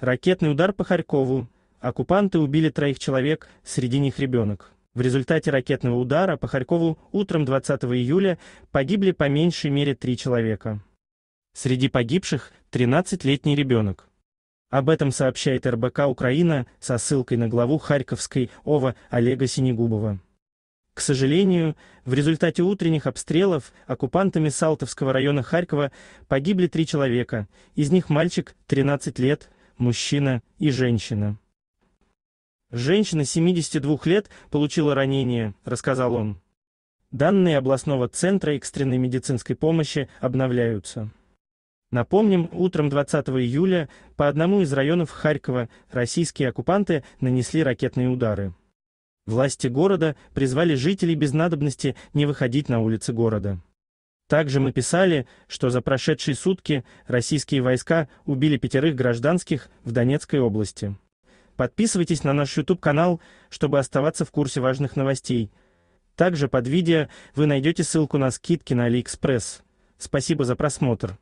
Ракетный удар по Харькову. Оккупанты убили троих человек, среди них ребенок. В результате ракетного удара по Харькову утром 20 июля погибли по меньшей мере три человека. Среди погибших 13-летний ребенок. Об этом сообщает РБК «Украина» со ссылкой на главу Харьковской ОВА Олега Синегубова. К сожалению, в результате утренних обстрелов оккупантами Салтовского района Харькова погибли три человека, из них мальчик 13 лет, мужчина и женщина. Женщина 72 лет получила ранение, рассказал он. Данные областного центра экстренной медицинской помощи обновляются. Напомним, утром 20 июля по одному из районов Харькова российские оккупанты нанесли ракетные удары. Власти города призвали жителей без надобности не выходить на улицы города. Также мы писали, что за прошедшие сутки российские войска убили пятерых гражданских в Донецкой области. Подписывайтесь на наш YouTube-канал, чтобы оставаться в курсе важных новостей. Также под видео вы найдете ссылку на скидки на AliExpress. Спасибо за просмотр.